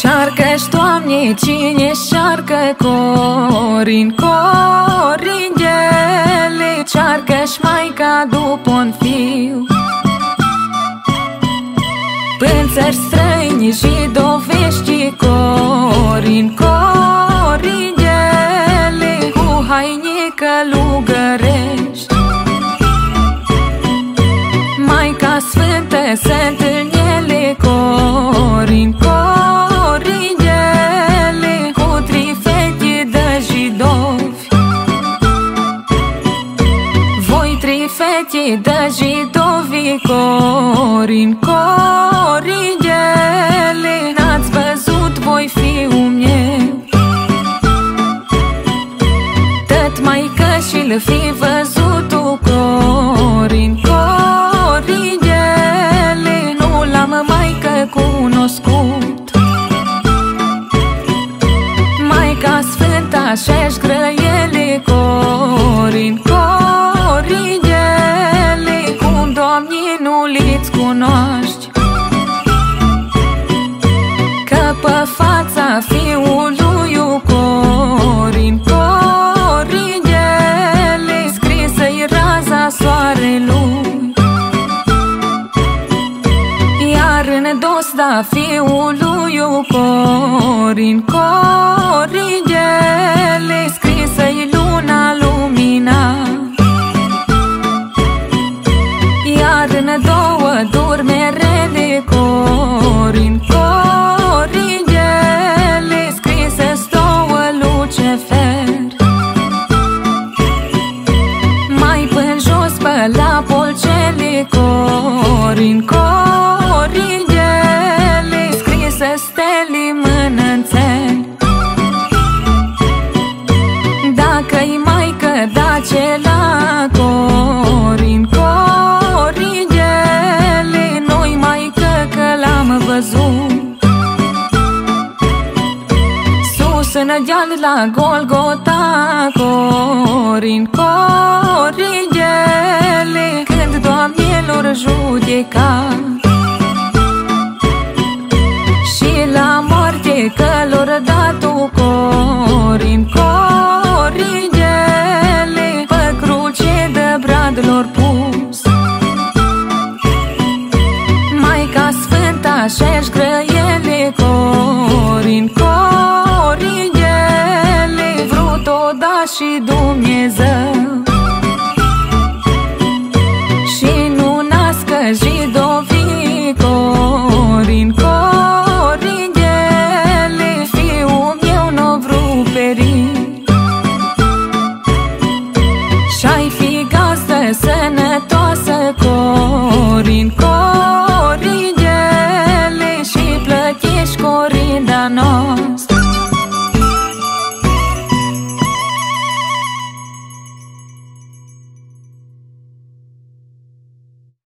Cearcă-și, Doamne, cine șarcă corin, corindele Cearcă-și Maica după un fiu. Până țări străini și dovești călugărești Maica Sfântă se întâlnele corin, corin feti da jidovi. Corin, coringele mai că și-l fi văzut tu corin, coringele Nu l-am mai că cunoscut. Maica Sfânta și-și grăiele corin, coringele nu li-ți cunoști في غلو يقارن قارن Sus în deal la Golgota Corin, corigele Când Doamnelor judeca. Și la moarte că